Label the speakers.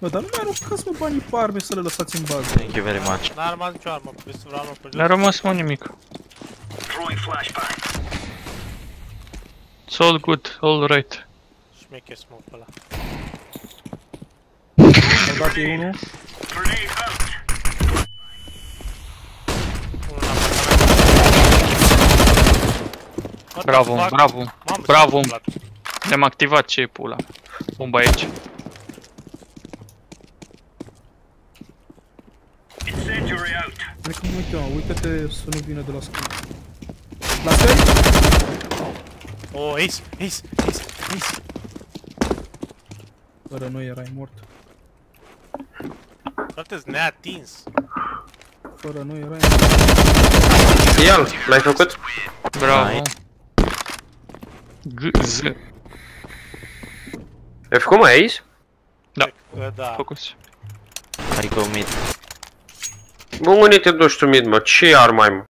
Speaker 1: Bă, dar nu mai aruncați mă banii pe arme să le lăsați în bază.
Speaker 2: Thank you very much.
Speaker 3: N-a rămas nicio armă, trebuie să vreau armă pe jos.
Speaker 4: N-a rămas mă nimic. It's all good, all right.
Speaker 3: Șmecher smoke ăla.
Speaker 1: Au dat ei unul.
Speaker 3: Unul în apartament. What the
Speaker 4: Bravo,
Speaker 3: fuck?
Speaker 4: bravo,
Speaker 3: Mamă,
Speaker 4: bravo.
Speaker 3: ce-a întâmplat?
Speaker 4: Ne-am activat ce e pula. Bomba aici.
Speaker 1: Cred că mă uit eu, uite-te să nu vină de la scări. La scări?
Speaker 3: Oh, ace, ace, ace, ace.
Speaker 1: Fără noi erai mort.
Speaker 3: Frate, neatins.
Speaker 1: Fără noi erai mort.
Speaker 5: Ian, l-ai făcut?
Speaker 4: Bravo.
Speaker 2: Nice.
Speaker 4: G, Z,
Speaker 5: Ai făcut aici?
Speaker 3: Cred că da.
Speaker 4: focus.
Speaker 2: I go mid.
Speaker 5: Bă, unde te duci tu mid, mă? Ce armă ai, mă?